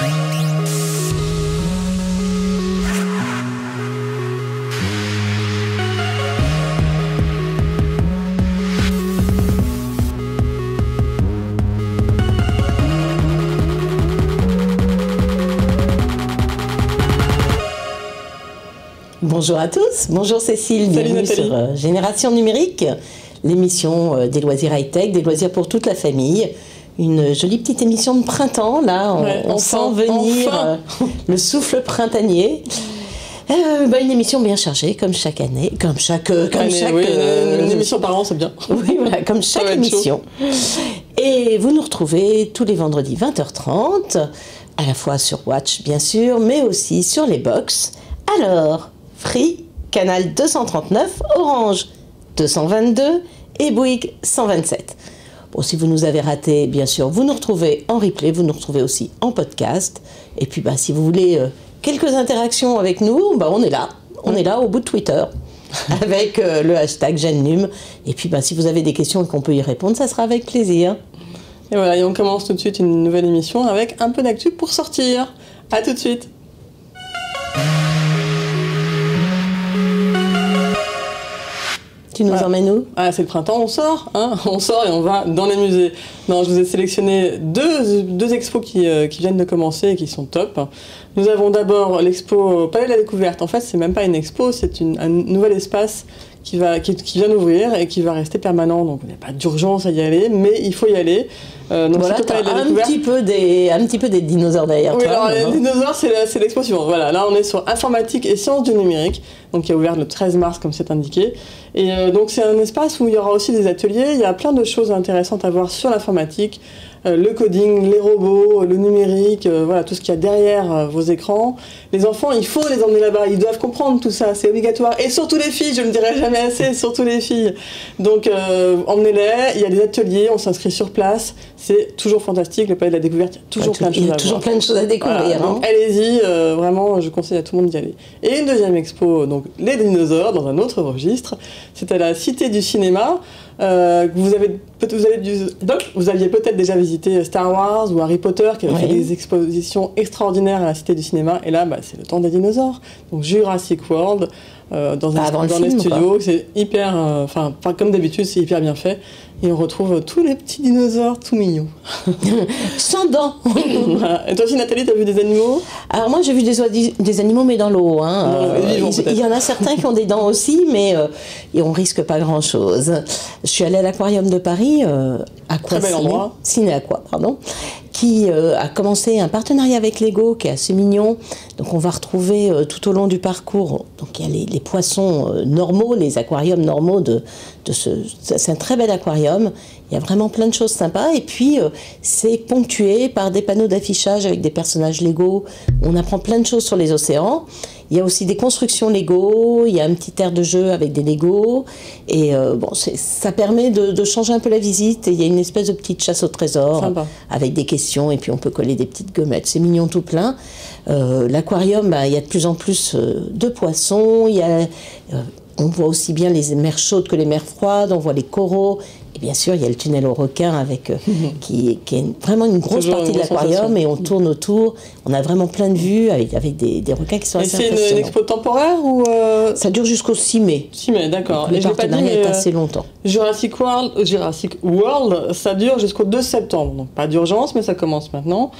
Bonjour à tous, bonjour Cécile, bienvenue sur euh, Génération Numérique, l'émission euh, des loisirs high-tech, des loisirs pour toute la famille. Une jolie petite émission de printemps, là, on, sent venir euh, le souffle printanier. Bah, une émission bien chargée, comme chaque année, comme chaque, comme chaque une émission par an, c'est bien. Oui, voilà, comme chaque émission. Et vous nous retrouvez tous les vendredis 20h30, à la fois sur Watch, bien sûr, mais aussi sur les box. Alors, Free, canal 239, Orange 222 et Bouygues 127. Bon, si vous nous avez raté, bien sûr, vous nous retrouvez en replay, vous nous retrouvez aussi en podcast. Et puis, bah, si vous voulez euh, quelques interactions avec nous, bah, on est là. On est là au bout de Twitter avec euh, le hashtag GenNum. Et puis, bah, si vous avez des questions et qu'on peut y répondre, ça sera avec plaisir. Et voilà, et on commence tout de suite une nouvelle émission avec un peu d'actu pour sortir. À tout de suite. Tu nous emmènes où? Ah, C'est le printemps, on sort. Hein on sort et on va dans les musées. Non, je vous ai sélectionné deux, deux expos qui, euh, qui, viennent de commencer et qui sont top. Nous avons d'abord l'expo Palais de la Découverte. En fait, c'est même pas une expo, c'est un nouvel espace qui, va, qui, qui vient d'ouvrir et qui va rester permanent. Donc, il n'y a pas d'urgence à y aller, mais il faut y aller. Euh, donc voilà, un, petit peu des, un petit peu des dinosaures derrière oui, alors les dinosaures, c'est l'expo suivante. Voilà, là, on est sur informatique et sciences du numérique, donc qui a ouvert le 13 mars, comme c'est indiqué. Et euh, donc, c'est un espace où il y aura aussi des ateliers. Il y a plein de choses intéressantes à voir sur l'informatique. Euh, le coding, les robots, le numérique, euh, voilà, tout ce qu'il y a derrière euh, vos écrans. Les enfants, il faut les emmener là-bas, ils doivent comprendre tout ça, c'est obligatoire. Et surtout les filles, je ne dirai jamais assez, surtout les filles. Donc emmenez-les, il y a des ateliers, on s'inscrit sur place, c'est toujours fantastique, le palais de la découverte, il y a toujours plein de choses à toujours plein de choses à découvrir. Hein. allez-y, vraiment, je conseille à tout le monde d'y aller. Et une deuxième expo, donc les dinosaures, dans un autre registre, c'est à la Cité du Cinéma. Euh, vous, avez, vous, avez dû, vous aviez peut-être déjà visité Star Wars ou Harry Potter qui avait fait des expositions extraordinaires à la Cité du Cinéma. Et là, bah, c'est le temps des dinosaures. Donc Jurassic World, euh, dans, un, dans les studios, c'est hyper. Euh, enfin, comme d'habitude, c'est hyper bien fait. Et on retrouve tous les petits dinosaures tout mignons. Sans dents Et toi aussi, Nathalie, t'as vu des animaux? Alors moi, j'ai vu des, des, animaux, mais dans l'eau. Hein. il, y en a certains qui ont des dents aussi, mais euh, et on risque pas grand-chose. Je suis allée à l'aquarium de Paris, euh, bel endroit. Ciné Aqua, pardon qui euh, a commencé un partenariat avec Lego qui est assez mignon. Donc on va retrouver euh, tout au long du parcours, donc il y a les, poissons euh, normaux, les aquariums normaux de, ce... C'est un très bel aquarium. Il y a vraiment plein de choses sympas. Et puis c'est ponctué par des panneaux d'affichage avec des personnages Lego. On apprend plein de choses sur les océans. Il y a aussi des constructions Lego, il y a un petit air de jeu avec des Lego. Et euh, bon, ça permet de, changer un peu la visite. Et il y a une espèce de petite chasse au trésor avec des questions. Et puis on peut coller des petites gommettes. C'est mignon tout plein. Euh, l'aquarium, bah, il y a de plus en plus euh, de poissons. Il y a, on voit aussi bien les mers chaudes que les mers froides. On voit les coraux bien sûr, il y a le tunnel aux requins avec, euh, qui, qui, est vraiment une grosse partie de l'aquarium et on tourne autour. On a vraiment plein de vues avec, avec des, des, requins qui sont assez assez c'est une, expo temporaire ou euh, Ça dure jusqu'au 6 mai. 6 mai, d'accord. Le partenariat est assez longtemps. Jurassic World, Jurassic World, ça dure jusqu'au 2 septembre. Donc pas d'urgence, mais ça commence maintenant.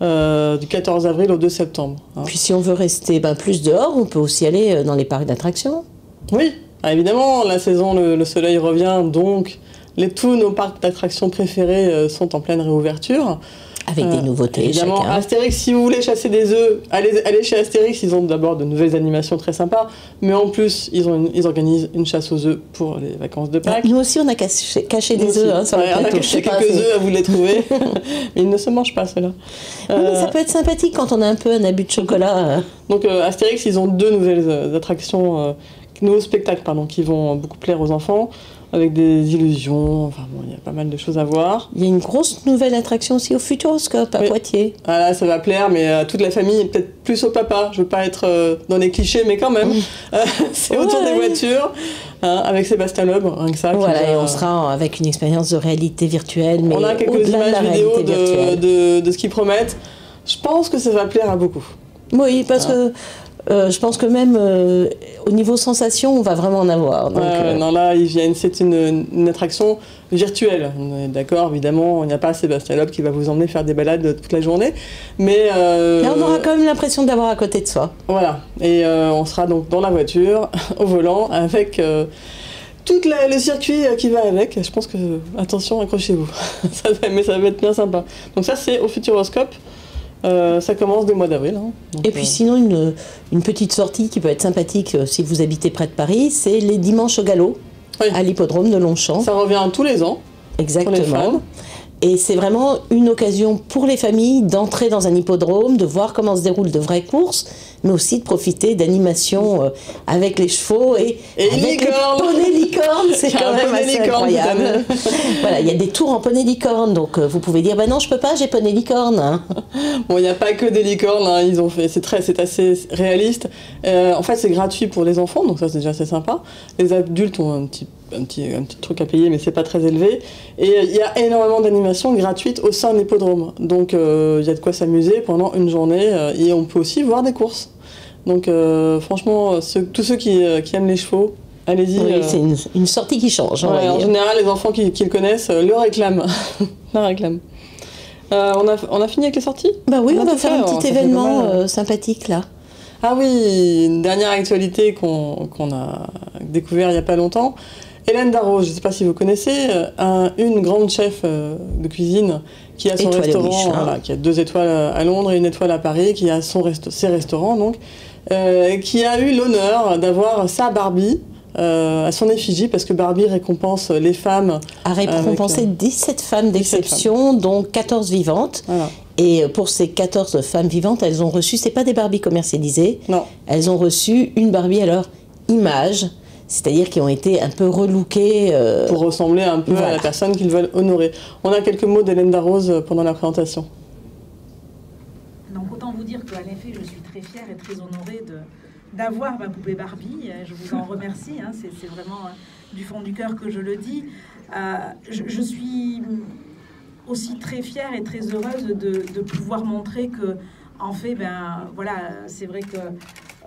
Euh, du 14 avril au 2 septembre. Hein. Puis si on veut rester ben, plus dehors, on peut aussi aller dans les parcs d'attractions. Oui, ah, évidemment, la saison, le, soleil revient, donc les, tous nos parcs d'attractions préférés euh, sont en pleine réouverture. Avec des euh, nouveautés. Évidemment, Astérix, si vous voulez chasser des œufs, allez, allez chez Astérix. Ils ont d'abord de nouvelles animations très sympas, mais en plus, ils, ont ils organisent une chasse aux œufs pour les vacances de Pâques. Nous aussi, on a caché, des œufs hein, sur ouais, On a caché quelques œufs à vous les trouver, mais ils ne se mangent pas, ceux-là. Euh, ça peut être sympathique quand on a un peu un abus de chocolat. Donc, Astérix, ils ont deux nouvelles attractions, nouveaux spectacles, pardon, qui vont beaucoup plaire aux enfants avec des illusions. Enfin bon, il y a pas mal de choses à voir. Il y a une grosse nouvelle attraction aussi au Futuroscope à Poitiers. Ah là, ça va plaire, mais à toute la famille peut-être plus au papa. Je veux pas être euh, dans les clichés, mais quand même. c'est autour des voitures. Hein, avec Sébastien Loeb, rien que ça. Voilà, et on sera avec une expérience de réalité virtuelle. Mais on a quelques images vidéo de, de, de, ce qu'ils promettent. Je pense que ça va plaire à beaucoup. Oui, parce que euh, je pense que même euh, au niveau sensation, on va vraiment en avoir. Donc, euh, Non, là, ils viennent, c'est une, une attraction virtuelle. On est d'accord, évidemment, il n'y a pas Sébastien Loeb qui va vous emmener faire des balades toute la journée. Mais, Mais on aura quand même l'impression d'avoir à côté de soi. Voilà. Et on sera donc dans la voiture, au volant, avec tout le circuit qui va avec. Je pense que, attention, accrochez-vous. mais ça va être bien sympa. Donc ça, c'est au Futuroscope. Euh, ça commence dès mois d'avril. Hein. Et puis euh, sinon, une, une, petite sortie qui peut être sympathique euh, si vous habitez près de Paris, c'est les dimanches au galop à l'hippodrome de Longchamp. Ça revient tous les ans. Exactement. Et c'est vraiment une occasion pour les familles d'entrer dans un hippodrome, de voir comment se déroulent de vraies courses, mais aussi de profiter d'animations euh, avec les chevaux et, et avec licorne. les licorne, c'est quand même assez incroyable. voilà, il y a des tours en poney licorne, donc euh, vous pouvez dire, bah non, je peux pas, j'ai poney licorne. Hein. Bon, il n'y a pas que des licornes, hein, ils ont fait, c'est très, c'est assez réaliste. Euh, en fait, c'est gratuit pour les enfants, donc ça c'est déjà assez sympa. Les adultes ont un petit un petit, un petit truc à payer, mais c'est pas très élevé. Et il y a énormément d'animations gratuites au sein de l'hippodrome. Donc euh, il y a de quoi s'amuser pendant une journée euh, et on peut aussi voir des courses. Donc euh, franchement, tous ceux qui, qui, aiment les chevaux, allez-y. Oui, c'est une, sortie qui change. en général, les enfants qui, qui le connaissent le réclament. la réclament. on, a, on a fini avec les sorties? Bah oui, on, va faire un petit événement sympathique là. Ah oui, une dernière actualité qu'on a découvert il n'y a pas longtemps. Hélène Darroze, je ne sais pas si vous connaissez, euh, une grande chef euh, de cuisine qui a son restaurant, qui a deux étoiles à Londres et une étoile à Paris, qui a son ses restaurants donc, euh, qui a eu l'honneur d'avoir sa Barbie à son effigie parce que Barbie récompense les femmes. A récompensé 17 femmes d'exception, dont 14 vivantes. Et pour ces 14 femmes vivantes, elles ont reçu, c'est pas des Barbies commercialisées, non. elles ont reçu une Barbie à leur image c'est-à-dire qui ont été un peu relookés. Euh, Pour ressembler un peu à la personne qu'ils veulent honorer. On a quelques mots d'Hélène Darroze euh, pendant la présentation. Donc autant vous dire qu'en effet, je suis très fière et très honorée de d'avoir ma poupée Barbie. Euh, je vous en remercie. Hein. c'est vraiment du fond du cœur que je le dis. je, je, suis aussi très fière et très heureuse de, de pouvoir montrer que, en fait, ben voilà, c'est vrai que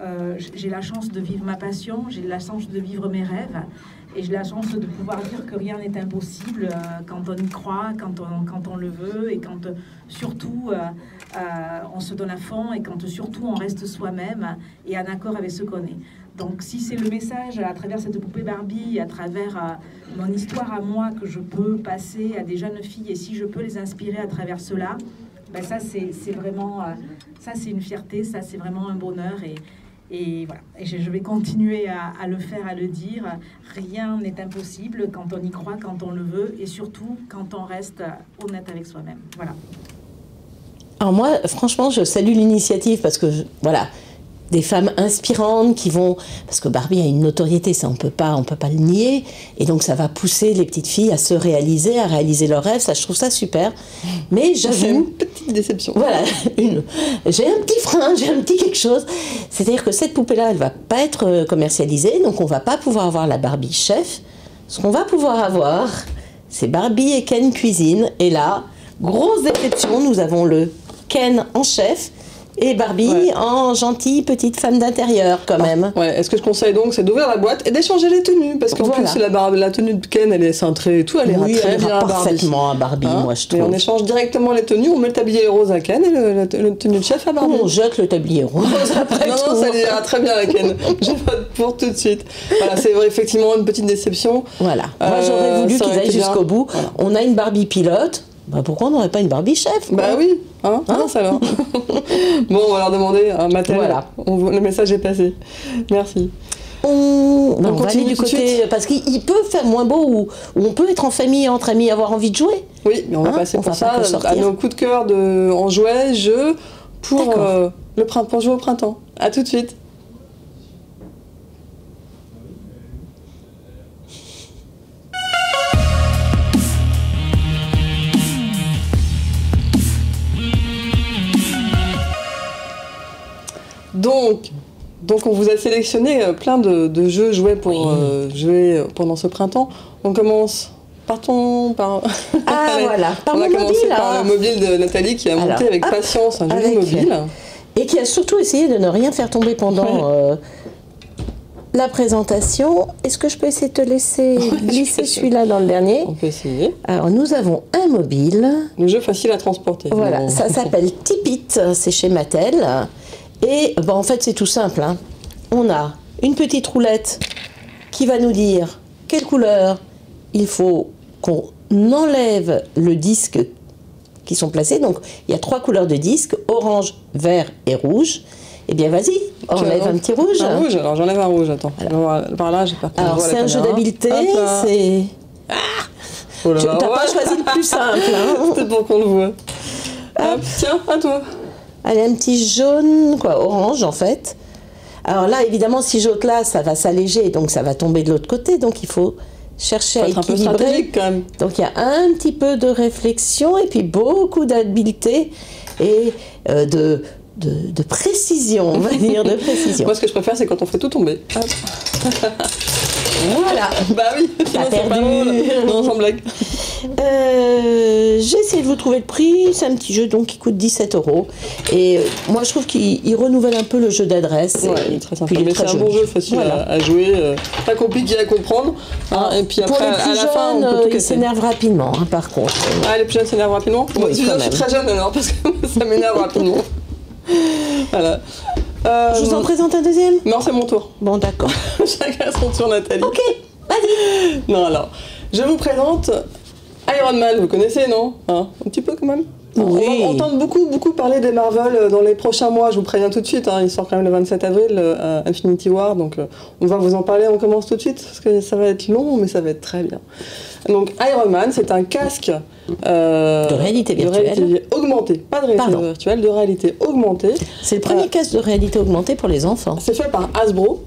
euh, j'ai la chance de vivre ma passion, j'ai la chance de vivre mes rêves et j'ai la chance de pouvoir dire que rien n'est impossible euh, quand on y croit, quand on, quand on le veut et quand surtout euh, on se donne à fond et quand surtout on reste soi-même et en accord avec ce qu'on est. Donc si c'est le message à travers cette poupée Barbie, à travers mon histoire à moi que je peux passer à des jeunes filles et si je peux les inspirer à travers cela, ben ça c'est vraiment, ça c'est une fierté, ça c'est vraiment un bonheur et, et voilà, et je vais continuer à, le faire, à le dire. Rien n'est impossible quand on y croit, quand on le veut, et surtout quand on reste honnête avec soi-même. Voilà. Alors moi, franchement, je salue l'initiative parce que, voilà, des femmes inspirantes qui vont parce que Barbie a une notoriété ça on peut pas on peut pas le nier. Et donc ça va pousser les petites filles à se réaliser à réaliser leurs rêves. Ça je trouve ça super. Mais j'avoue une petite déception. Voilà une. J'ai un petit frein j'ai un petit quelque chose. C'est à dire que cette poupée là elle va pas être euh, commercialisée. Donc on va pas pouvoir avoir la Barbie chef. Ce qu'on va pouvoir avoir c'est Barbie et Ken cuisine. Et là grosse déception nous avons le Ken en chef et Barbie en gentille petite femme d'intérieur quand même. Ouais. Est-ce que je conseille donc c'est d'ouvrir la boîte et d'échanger les tenues parce qu'en plus la, la tenue de Ken elle est cintrée et tout elle est très bien parfaitement à Barbie hein moi je trouve. Et on échange directement les tenues on met le tablier rose à Ken et le, tenue de chef à Barbie. on jette le tablier rose après Non non ça ira très bien à Ken. je vote pour tout de suite. Voilà c'est effectivement une petite déception. Voilà. Moi j'aurais euh, voulu qu'ils aillent jusqu'au bout. On a une Barbie pilote bah pourquoi on n'aurait pas une Barbie chef Bah oui, hein, hein alors. bon, on va leur demander un matin. Voilà. le message est passé. Merci. On, on, va aller du côté parce qu'il peut faire moins beau ou, on peut être en famille entre amis avoir envie de jouer. Oui, mais on va hein passer pour ça à nos coups de cœur de en jouet, jeu pour euh, le printemps, pour jouer au printemps. À tout de suite. Donc, donc on vous a sélectionné euh, plein de, jeux jouets pour euh, jouer pendant ce printemps. On commence partons par. Ah voilà, par On a commencé mobile. par là. le mobile de Nathalie qui a Alors, monté avec hop, patience un joli avec- mobile. Et qui a surtout essayé de ne rien faire tomber pendant euh, la présentation. Est-ce que je peux essayer de te laisser glisser celui-là dans le dernier? On peut essayer. Alors nous avons un mobile. Le jeu facile à transporter. Voilà, Bon. ça s'appelle Tipit, c'est chez Mattel. Et bon, en fait, c'est tout simple. hein. On a une petite roulette qui va nous dire quelle couleur il faut qu'on enlève le disque qui sont placés. Donc, il y a trois couleurs de disque orange, vert et rouge. Eh bien, vas-y, enlève un petit rouge. Un rouge, alors j'enlève un rouge, attends. Voilà. Par là, qu'on Alors, c'est un jeu d'habileté. C'est. Oh Tu là, n'as pas choisi le plus simple. hein. C'était pour qu'on le voit. Hop, tiens, à toi. Allez, un petit jaune, quoi, orange en fait. Alors là, évidemment, si j'ôte là, ça va s'alléger, donc ça va tomber de l'autre côté. Donc il faut chercher à être un peu équilibrer. quand même. Donc il y a un petit peu de réflexion et puis beaucoup d'habileté et euh, de, de, de précision, on va dire, de précision. Moi, ce que je préfère, c'est quand on fait tout tomber. Voilà. Bah oui, sinon c'est pas drôle. Non, sans blague. Euh, J'ai essayé de vous trouver le prix. C'est un petit jeu donc qui coûte 17 euros. Et euh, moi, je trouve qu'il il renouvelle un peu le jeu d'adresse. Ouais, Et il est très sympa. Mais c'est un bon jeu facile Voilà. à, à jouer, euh, pas compliqué à comprendre. hein, et puis Pour après, les plus à la fin, on peut euh, tout ils s'énervent rapidement, hein, par contre. Ah, les plus jeunes s'énervent rapidement Moi, Oui, je, quand je suis très jeune alors, parce que ça m'énerve rapidement. voilà. Euh, Je vous en présente un deuxième Non, c'est mon tour. Bon, d'accord. Chacun son tour, Nathalie. Ok, vas-y. Non, alors, je vous présente Iron Man, vous connaissez, non Hein Un petit peu quand même Oui. On va entendre beaucoup, beaucoup parler des Marvel euh, dans les prochains mois, je vous préviens tout de suite, hein, il sort quand même le 27 avril, euh, Infinity War, donc euh, on va vous en parler, on commence tout de suite, parce que ça va être long, mais ça va être très bien. Donc Iron Man, c'est un casque euh, De réalité virtuelle. réalité augmentée, pas de réalité Pardon. virtuelle, de réalité augmentée. C'est le premier casque de réalité augmentée pour les enfants. C'est fait par Hasbro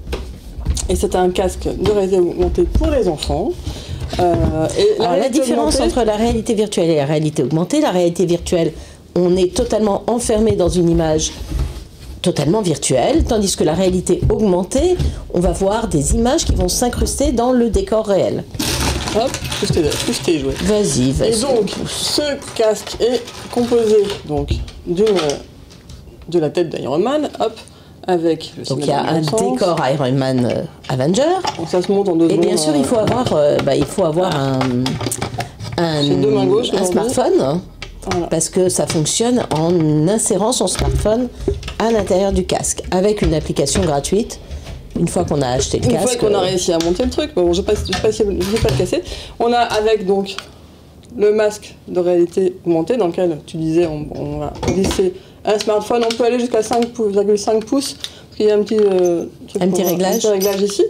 et c'est un casque de réalité augmentée pour les enfants. Euh, et Alors, la différence augmentée- entre la réalité virtuelle et la réalité augmentée, la réalité virtuelle, on est totalement enfermé dans une image totalement virtuelle, tandis que la réalité augmentée, on va voir des images qui vont s'incruster dans le décor réel. Hop, plus t'es plus t'es joué. Vas-y, Et vas-y. donc, ce casque est composé donc d'une de la tête d'Iron Man, hop, avec le Donc il y a un décor Iron Man euh, Avenger. Bon, ça se monte en deux Et bien sûr, il faut euh, avoir, euh, bah, il faut avoir un, un, smartphone. Voilà. Parce que ça fonctionne en insérant son smartphone à l'intérieur du casque, avec une application gratuite. Une fois qu'on a acheté le Une casque, fois qu'on a réussi à monter le truc, bon, je ne vais pas, je vais pas le casser. On a avec donc le masque de réalité augmentée dans lequel tu disais on, on va glisser un smartphone. On peut aller jusqu'à 5,5 pouces parce qu'il y a un petit, euh, truc Un petit pour- réglage. un petit réglage ici.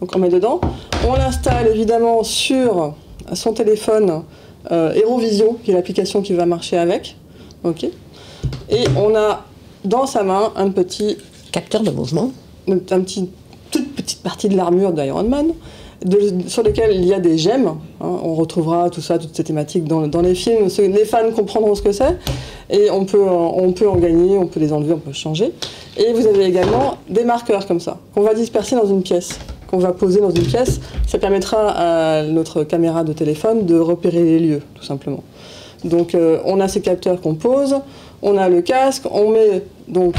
Donc on met dedans. On l'installe évidemment sur son téléphone euh, Aerovision, qui est l'application qui va marcher avec. Ok. Et on a dans sa main un petit capteur de mouvement. un petit, toute petite partie de l'armure d'Iron Man, sur lesquelles il y a des gemmes. hein. on retrouvera tout ça, toutes ces thématiques dans, les films. Les fans comprendront ce que c'est. Et on peut, on peut en gagner, on peut les enlever, on peut changer. Et vous avez également des marqueurs comme ça, qu'on va disperser dans une pièce, qu'on va poser dans une pièce. Ça permettra à notre caméra de téléphone de repérer les lieux, tout simplement. Donc euh, on a ces capteurs qu'on pose, on a le casque, on met donc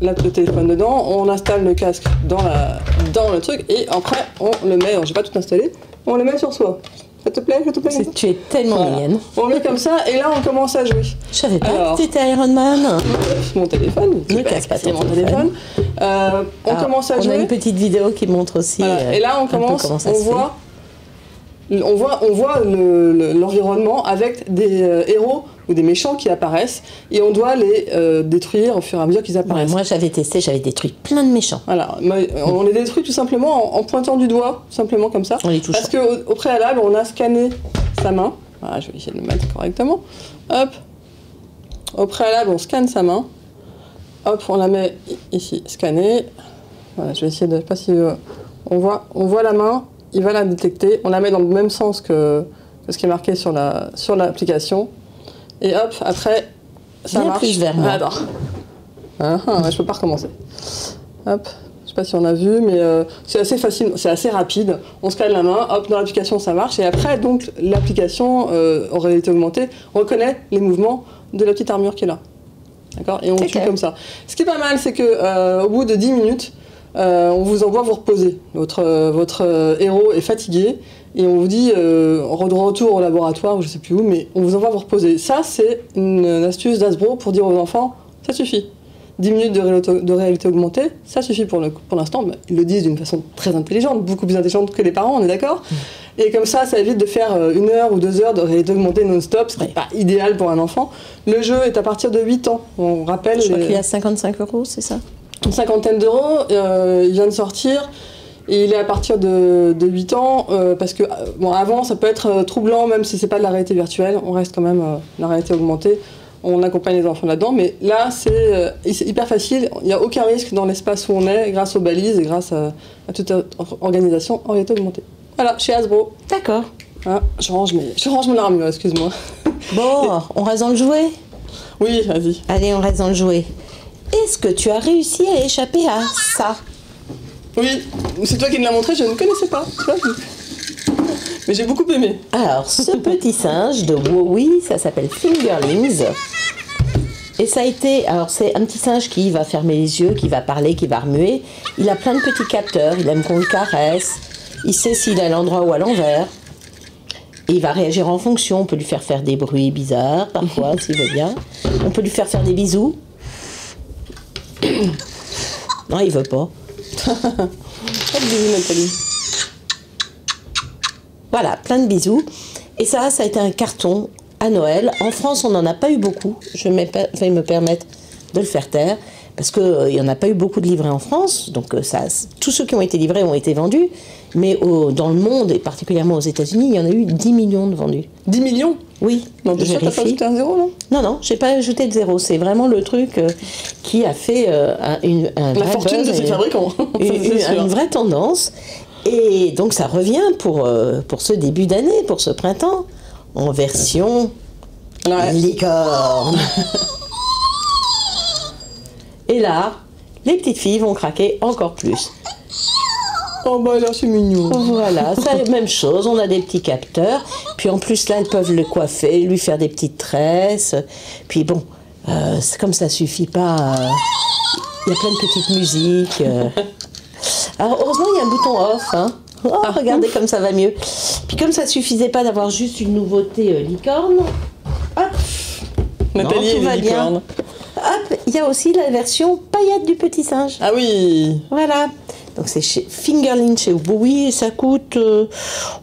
la- le téléphone dedans, on installe le casque dans, la, dans le truc et après on le met, vais pas tout installer, on le met sur soi. Ça te plaît, ça te plaît? Tu es tellement Voilà. mignonne. On le met comme ça et là on commence à jouer. Je savais pas Alors. que t'étais Iron Man. Mon téléphone, Ne casse pas c'est ton mon téléphone. téléphone. Euh, on Alors, commence à on jouer. a une petite vidéo qui montre aussi. Voilà. euh, Et là, on peu commence, on voit, on voit, on voit le- le- l'environnement avec des euh, héros ou des méchants qui apparaissent et on doit les euh, détruire au fur et à mesure qu'ils Ouais, apparaissent. moi j'avais testé, j'avais détruit plein de méchants. Voilà, on les détruit tout simplement en, en pointant du doigt, simplement comme ça. En les touchant. Parce qu'au au préalable, on a scanné sa main. Voilà, je vais essayer de le mettre correctement. Hop. Au préalable, on scanne sa main. Hop, on la met ici, scannée. Voilà, je vais essayer de. je sais Pas si euh, on voit, on voit la main. Il va la détecter. On la met dans le même sens que, que ce qui est marqué sur la sur l'application. Et hop, après, ça marche. plus vers moi. Ah. Ah, je peux pas recommencer. Hop, sais pas si on a vu, mais euh, c'est assez facile, c'est assez rapide. On scanne la main, hop, dans l'application ça marche. Et après, donc, l'application euh, en réalité augmentée reconnaît les mouvements de la petite armure qui est là. D'accord? Et on Ok. tue comme ça. Ce qui est pas mal, c'est que euh, au bout de 10 minutes, euh, on vous envoie vous reposer. Votre, euh, votre euh, héros est fatigué et on vous dit euh, retour au laboratoire ou je sais plus où, mais on vous envoie vous reposer. Ça, c'est une, une astuce d'Asbro pour dire aux enfants ça suffit. 10 minutes de réalité, de réalité augmentée, ça suffit pour le- pour l'instant. Bah, ils le disent d'une façon très intelligente, beaucoup plus intelligente que les parents, on est d'accord? Et comme ça, ça évite de faire une heure ou deux heures de réalité augmentée non-stop, ce qui n'est Ouais. pas idéal pour un enfant. Le jeu est à partir de 8 ans. On rappelle, Je crois les- qu'il est à 55 euros, c'est ça? Une cinquantaine d'euros. euh, il vient de sortir. Et il est à partir de, de 8 ans, euh, parce que euh, bon, avant ça peut être troublant, même si c'est pas de la réalité virtuelle, on reste quand même euh, la réalité augmentée, on accompagne les enfants là-dedans, mais là c'est hyper facile, il n'y a aucun risque dans l'espace où on est, grâce aux balises et grâce à, à toute organisation en réalité augmentée. Voilà, chez Hasbro. D'accord. Hein, je, range mes, je range mon armure, excuse-moi. Bon, on reste dans le jouet? Oui, vas-y. Allez, on reste dans le jouet. Est-ce que tu as réussi à échapper à ça Oui, c'est toi qui me l'as montré, je ne connaissais pas. Mais j'ai beaucoup aimé. Alors, ce petit singe de Wowie, ça s'appelle Fingerlings. Et ça a été. Alors, c'est un petit singe qui va fermer les yeux, qui va parler, qui va remuer. Il a plein de petits capteurs. Il aime qu'on le caresse. Il sait s'il est à l'endroit ou à l'envers. Et il va réagir en fonction. On peut lui faire faire des bruits bizarres, parfois, s'il veut bien. On peut lui faire faire des bisous. Non, il veut pas. Pas de bisous, Nathalie. Voilà, plein de bisous. Et ça, ça a été un carton à Noël. En France, on n'en a pas eu beaucoup. Je vais me- vais me permettre de le faire taire. Parce qu'il n'y en a pas eu beaucoup de livrés en France. Donc, euh, ça, tous ceux qui ont été livrés ont été vendus. Mais au- dans le monde, et particulièrement aux États-Unis, il y en a eu 10 millions de vendus. 10 millions? Oui, sûr que t'as pas ajouté un zéro, non? Non, non, j'ai pas ajouté de zéro. C'est vraiment le truc euh, qui a fait euh, un, une, un La fortune de ces fabricants. Une, une- vraie tendance. Et donc ça revient pour, euh, pour ce début d'année, pour ce printemps, en version Ouais. licorne. Et là, les petites filles vont craquer encore plus. Oh bah là, c'est mignon. Voilà, c'est la même chose, on a des petits capteurs. Puis en plus là, elles peuvent le coiffer, lui faire des petites tresses. Puis bon, euh, comme ça suffit pas. euh, Il y a plein de petites musiques. euh. Alors heureusement, il y a un bouton off. Hein. Oh, regardez comme ça va mieux. Puis comme ça suffisait pas d'avoir juste une nouveauté licorne, hop, Nathalie tout et va bien. Hop, il y a aussi la version paillette du petit singe. Ah oui Voilà. Donc c'est chez Fingerling chez Bowie et ça coûte euh,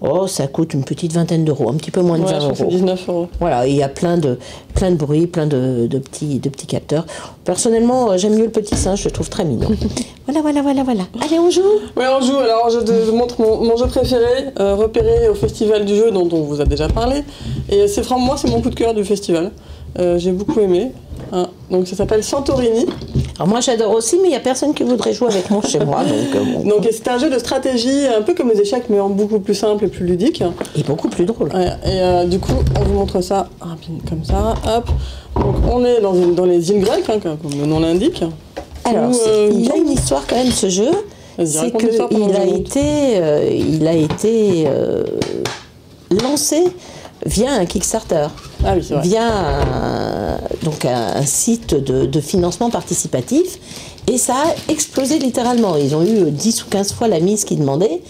oh ça coûte une petite vingtaine d'euros, un petit peu moins de Ouais, 20 je crois que c'est euros. 19 euros. Voilà, il y a plein de plein de bruits, plein de, de petits de petits capteurs. Personnellement, euh, j'aime mieux le petit singe, je le trouve très mignon. voilà, voilà, voilà, voilà. Allez, on joue. Ouais, on joue. Alors, je te montre mon, mon jeu préféré, euh, repéré au Festival du jeu dont on vous a déjà parlé. Et c'est vraiment, moi, c'est mon coup de cœur du festival. Euh, J'ai beaucoup aimé. Donc, ça s'appelle Santorini. Alors moi j'adore aussi, mais il y a personne qui voudrait jouer avec moi chez moi, donc euh, bon. Donc, c'est un jeu de stratégie, un peu comme les échecs, mais en beaucoup plus simple et plus ludique. Et beaucoup plus drôle. Ouais, et euh, du coup, on vous montre ça rapide comme ça. Hop. Donc, on est dans, une- dans les îles grecques, hein, comme le nom l'indique. Alors, euh, il a une histoire quand même ce jeu. C'est qu'il que a monte. été, il a été lancé via un Kickstarter. Ah oui, via un, donc un, site de, de financement participatif et ça a explosé littéralement. Ils ont eu 10 ou 15 fois la mise qu'ils demandaient.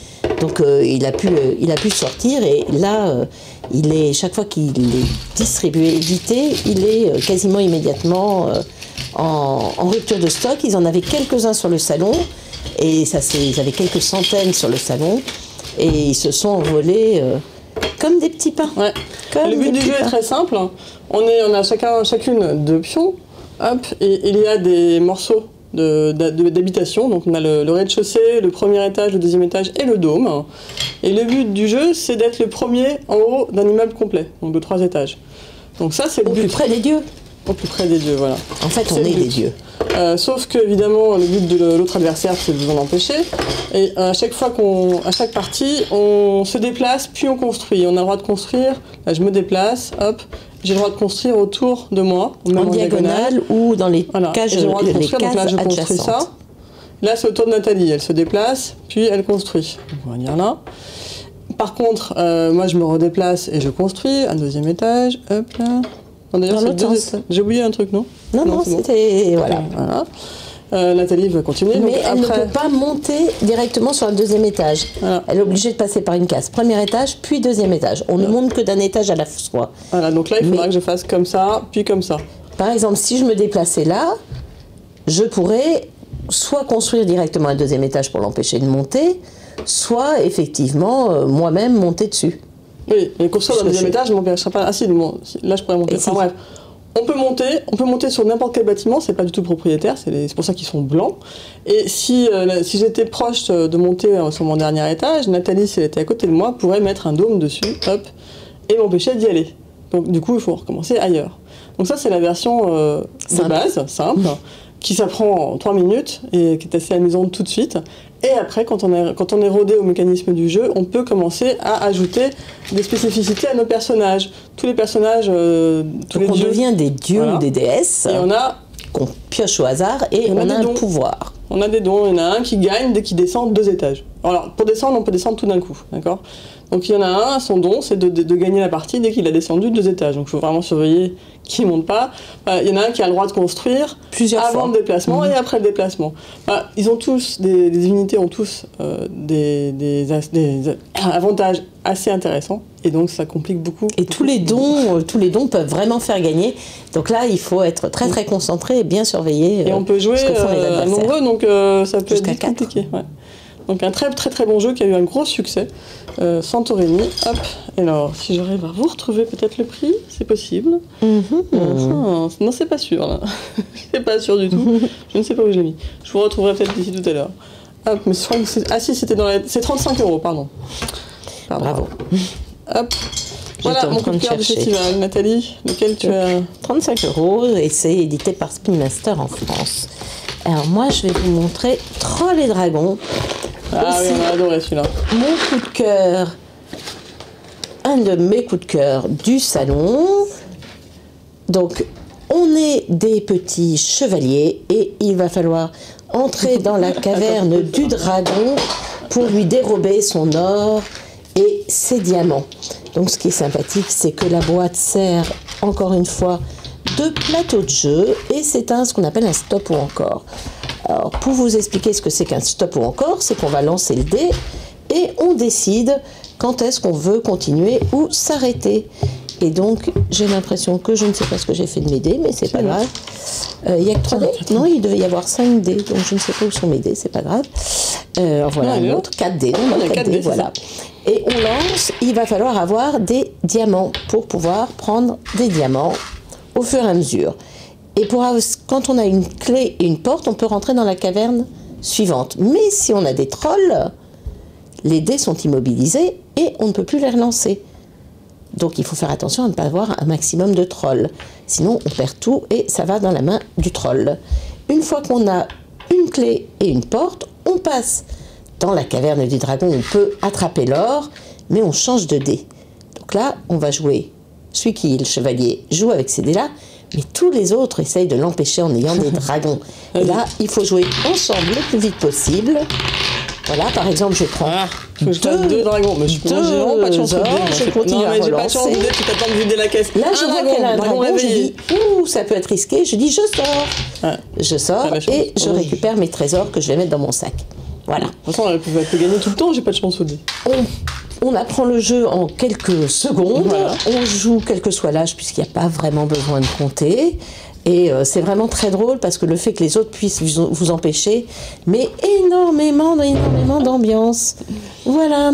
Donc euh, il, a pu, euh, il a pu sortir et là, euh, il est, chaque fois qu'il est distribué, édité, il est euh, quasiment immédiatement euh, en, en rupture de stock. Ils en avaient quelques-uns sur le salon et ça, ils avaient quelques centaines sur le salon et ils se sont envolés euh, comme des petits pains. Ouais. Comme le but du jeu est très simple. On, est, on a chacun, chacune deux pions. Hop, et il y a des morceaux d'habitation. Donc on a le, le rez-de-chaussée, le premier étage, le deuxième étage et le dôme. Et le but du jeu, c'est d'être le premier en haut d'un immeuble complet, donc de trois étages. Donc ça, c'est le Au plus près des dieux. Au plus près des dieux, voilà. En fait, on est des dieux. Euh, sauf que évidemment le but de l'autre adversaire c'est de vous en empêcher. Et à chaque fois qu'on, à chaque partie, on se déplace puis on construit. On a le droit de construire. Là, je me déplace, hop. J'ai le droit de construire autour de moi, même en diagonale ou dans les Voilà. cages, j'ai le droit de construire. Donc là, je construis ça. Là, c'est au tour de Nathalie. Elle se déplace, puis elle construit. On va dire là. Par contre, euh, moi, je me redéplace et je construis un deuxième étage. Hop là. D'ailleurs. J'ai oublié un truc, non Non, non, bon. c'était. Voilà. Voilà. Euh, Nathalie va continuer. donc Mais elle après, ne peut pas monter directement sur le deuxième étage. Voilà. Elle est obligée de passer par une case. Premier étage, puis deuxième étage. On ne monte que d'un étage à la fois. Voilà, donc là, il faudra Mais- que je fasse comme ça, puis comme ça. Par exemple, si je me déplaçais là, je pourrais soit construire directement un deuxième étage pour l'empêcher de monter, soit effectivement euh, moi-même monter dessus. Oui, mais construire dans le deuxième étage, je m'empêcherai pas. Ah si, bon, là je pourrais monter. Enfin bref. On peut monter, on peut monter sur n'importe quel bâtiment, c'est pas du tout propriétaire, c'est les- pour ça qu'ils sont blancs. Et si, euh, si j'étais proche de monter euh, sur mon dernier étage, Nathalie, si elle était à côté de moi, pourrait mettre un dôme dessus, hop, et m'empêcher d'y aller. Donc du coup, il faut recommencer ailleurs. Donc ça, c'est la version euh, de base, simple, qui s'apprend en 3 minutes et qui est assez amusante tout de suite. Et après, quand on, est, quand on est rodé au mécanisme du jeu, on peut commencer à ajouter des spécificités à nos personnages. Tous les personnages, euh, tous Donc les on dieux, devient des dieux Voilà. ou des déesses et on a, qu'on pioche au hasard et On a on, a un dons. pouvoir. on a des dons. Il y en a un qui gagne dès qu'il descend deux étages. Alors, pour descendre, on peut descendre tout d'un coup, d'accord? Donc, il y en a un, son don, c'est de, de- de gagner la partie dès qu'il a descendu deux étages. Donc, il faut vraiment surveiller qui monte pas. Euh, Il y en a un qui a le droit de construire Plusieurs avant fois. le déplacement et après le déplacement. Bah, ils ont tous, des, les unités ont tous euh, des, des as- des avantages assez intéressants. Et donc, ça complique beaucoup. Et tous les dons, euh, tous les dons peuvent vraiment faire gagner. Donc là, il faut être très très concentré et bien surveiller. Et euh, on peut jouer ce que font les euh, à adversaires. nombreux, donc ça peut être compliqué. ouais. Donc un très très très bon jeu qui a eu un gros succès. Euh, Santorini, hop. Et alors, si j'arrive à vous retrouver peut-être le prix, c'est possible. Mhm. Ah, non, c'est pas sûr là. c'est pas sûr du tout. je ne sais pas où je l'ai mis. Je vous retrouverai peut-être d'ici tout à l'heure. Hop, mais. Ah si, c'était dans la... C'est 35 euros, pardon. Pardon. Bravo. Hop. Voilà mon coup de cœur du festival. Nathalie, lequel tu as 35 euros et c'est édité par Spin Master en France. Alors moi, je vais vous montrer Troll et Dragons. Ah oui, on a adoré celui-là. mon coup de cœur, un de mes coups de cœur du salon. Donc, on est des petits chevaliers et il va falloir entrer dans la caverne du dragon pour lui dérober son or et ses diamants. Donc, ce qui est sympathique, c'est que la boîte sert encore une fois de plateau de jeu et c'est un ce qu'on appelle un stop ou encore. Alors, pour vous expliquer ce que c'est qu'un stop ou encore, c'est qu'on va lancer le dé et on décide quand est-ce qu'on veut continuer ou s'arrêter. Et donc, j'ai l'impression que je ne sais pas ce que j'ai fait de mes dés, mais c'est pas grave. Euh, Il y a que 3 dés Non, il devait y avoir 5 dés, donc je ne sais pas où sont mes dés, c'est pas grave. Euh, voilà est un autre, 4 dés. Y a non, 4 quatre dés, voilà. Et on lance, il va falloir avoir des diamants pour pouvoir prendre des diamants au fur et à mesure. Et pour, quand on a une clé et une porte, on peut rentrer dans la caverne suivante. Mais si on a des trolls, les dés sont immobilisés et on ne peut plus les relancer. Donc il faut faire attention à ne pas avoir un maximum de trolls. Sinon on perd tout et ça va dans la main du troll. Une fois qu'on a une clé et une porte, on passe dans la caverne du dragon. On peut attraper l'or, mais on change de dés. Donc là, on va jouer. Celui qui le chevalier joue avec ces dés-là, mais tous les autres essayent de l'empêcher en ayant des dragons. Et là, il faut jouer ensemble le plus vite possible. Voilà, par exemple, je prends Faut que je deux dragons. Mais je deux vraiment pas de chance je continue Non, mais j'ai pas de chance de tu t'attends de vider la caisse. Là, je vois dragon, qu'elle a un dragon, je réveillé. dis, ouh, ça peut être risqué. Je dis, je sors. Je sors Ah, et je je- récupère mes trésors que je vais mettre dans mon sac. Voilà. De toute façon, elle peut, elle peut gagner tout le temps, j'ai pas de chance au dé. On, on apprend le jeu en quelques secondes. Voilà. On joue quel que soit l'âge, puisqu'il n'y a pas vraiment besoin de compter. Et euh, c'est vraiment très drôle parce que le fait que les autres puissent vous, empêcher met énormément, énormément d'ambiance. Voilà.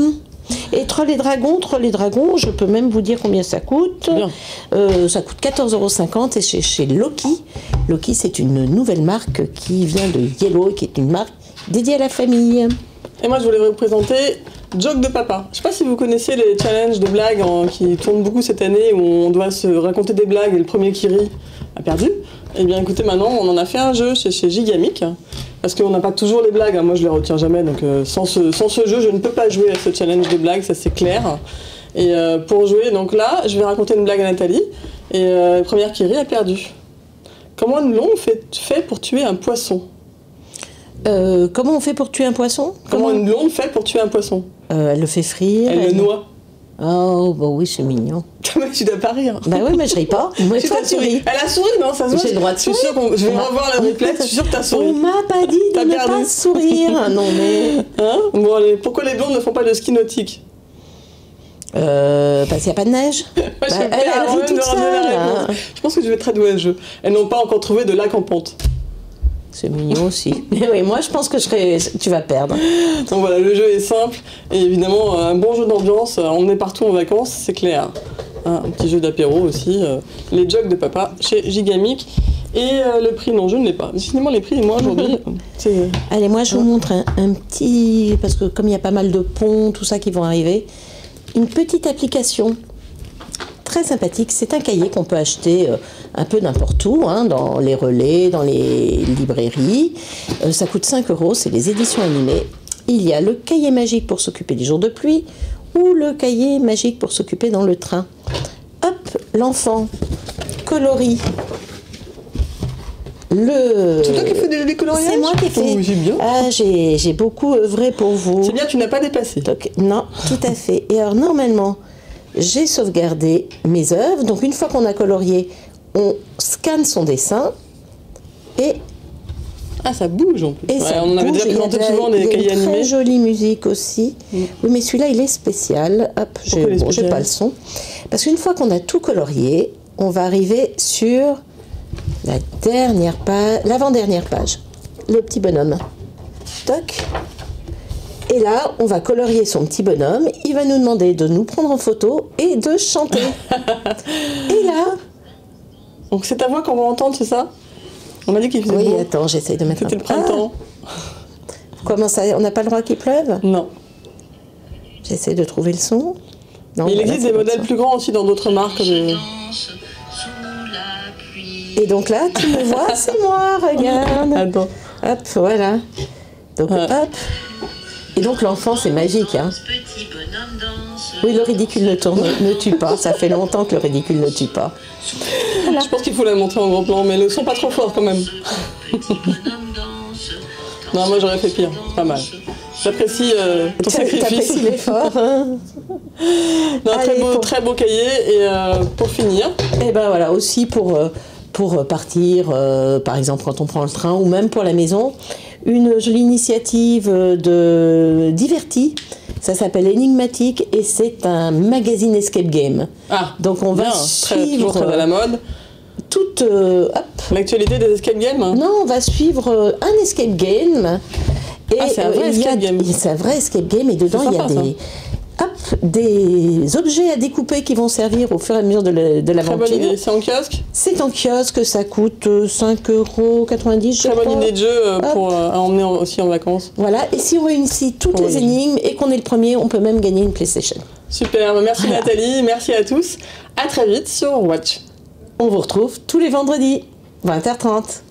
Et Troll et Dragons, Troll et Dragons, je peux même vous dire combien ça coûte. Euh, ça coûte 14,50 euros et c'est chez Loki. Loki, c'est une nouvelle marque qui vient de Yellow et qui est une marque dédiée à la famille. Et moi, je voulais vous présenter Joke de Papa. Je sais pas si vous connaissez les challenges de blagues en- qui tournent beaucoup cette année où on doit se raconter des blagues et le premier qui rit a perdu. Eh bien, écoutez, maintenant, on en a fait un jeu chez, chez Gigamic. Parce qu'on n'a pas toujours les blagues, hein. moi je les retiens jamais, donc euh, sans, ce, sans ce jeu, je ne peux pas jouer à ce challenge de blagues, ça c'est clair. Et euh, pour jouer, donc là, je vais raconter une blague à Nathalie, et euh, la première qui rit a perdu. Comment une longue fait, fait pour tuer un poisson? Euh, comment on fait pour tuer un poisson? Comment une blonde fait pour tuer un poisson? Elle le fait frire. Elle le noie. Oh, bah oui, c'est mignon. Mais tu dois pas rire. Bah oui, mais je ris pas. Moi, Tu toi, tu ris. Elle a souri, non Ça se voit. J'ai le droit de Je suis sourire. sûre Je vais m'a- revoir le replay, je suis sûre que t'as souri. On m'a pas dit de ne pas sourire. Non, mais. Hein bon, allez, pourquoi les blondes ne font pas de ski nautique Euh, parce qu'il n'y a pas de neige. Moi, Bah, elle, elle avant rit toute la seule. hein. Je pense que je vais très doué à ce jeu. Elles n'ont pas encore trouvé de lac en pente. C'est mignon aussi. Mais oui, moi, je pense que je serais... tu vas perdre. Donc voilà, le jeu est simple et évidemment un bon jeu d'ambiance. euh, On est partout en vacances, c'est clair. Un petit jeu d'apéro aussi. euh, les jogs de papa chez Gigamic. Et euh, le prix, non, je ne l'ai pas. Décidément, les prix, moi aujourd'hui. Allez, moi, je vous montre un, un petit. Parce que comme il y a pas mal de ponts, tout ça qui vont arriver, une petite application très sympathique. C'est un cahier qu'on peut acheter euh, un peu n'importe où, hein, dans les relais, dans les librairies. Euh, ça coûte 5 euros, c'est les éditions animées. Il y a le cahier magique pour s'occuper des jours de pluie ou le cahier magique pour s'occuper dans le train. Hop, l'enfant colorie le. C'est toi qui fais des, des coloriages C'est moi qui ai fait. Oh. Ah, j'ai j'ai beaucoup œuvré pour vous. C'est bien, tu n'as pas dépassé. Donc, non, tout à fait. Et alors, normalement, j'ai sauvegardé mes œuvres. Donc, une fois qu'on a colorié, on scanne son dessin et, Ah, ça bouge en plus. et Ouais, ça on avait bouge. déjà présenté souvent des cahiers animés. très jolie musique aussi. Oui, mais celui-là, il est spécial. Hop, j'ai bon, pas le son. Parce qu'une fois qu'on a tout colorié, on va arriver sur la dernière page, l'avant-dernière page. Le petit bonhomme. Toc. Et là, on va colorier son petit bonhomme. Il va nous demander de nous prendre en photo et de chanter. et là, Donc c'est ta voix qu'on va entendre, c'est ça? On m'a dit qu'il faisait oui, beau. attends, j'essaye de mettre. C'était un- le printemps. Ah, comment ça On n'a pas le droit qu'il pleuve? Non. J'essaie de trouver le son. Non, Il existe des modèles plus grands aussi dans d'autres marques. de- Et donc là, tu me vois, c'est moi, regarde. Attends. Hop, voilà. Donc Ouais. hop. Et donc l'enfant, c'est magique. Hein. Petit bonhomme danse. Oui, le ridicule ne, tourne, ne tue pas. Ça fait longtemps que le ridicule ne tue pas. Je pense qu'il faut la montrer en gros plan, mais le son pas trop fort quand même. Bonhomme danse. Non, moi j'aurais fait pire. Pas mal. J'apprécie euh, ton sacrifice. L'effort. Hein Non, très, beau, pour- très beau cahier. Et euh, pour finir, Et ben voilà, aussi pour, euh, pour partir, euh, par exemple quand on prend le train, ou même pour la maison, une jolie initiative euh, de Diverti. Ça s'appelle Enigmatique et c'est un magazine escape game. ah, Donc on va bien, très, suivre toujours très à la mode. toute... euh, L'actualité des escape games. hein. Non, on va suivre euh, un escape game. Et Ah, c'est un vrai euh, a- escape game. C'est un vrai escape game et dedans il y a sympa, des, hop, des objets à découper qui vont servir au fur et à mesure de la- de Très bonne l'aventure. idée. C'est en kiosque. C'est en kiosque, ça coûte euh, 5,90 euros, je Très bonne idée de jeu euh, Hop. pour euh, à emmener en- aussi en vacances. Voilà, et si on réussit toutes les énigmes et qu'on est le premier, on peut même gagner une PlayStation. Super. Merci Voilà. Nathalie. Merci à tous. À très vite sur Watch. On vous retrouve tous les vendredis, 20h30.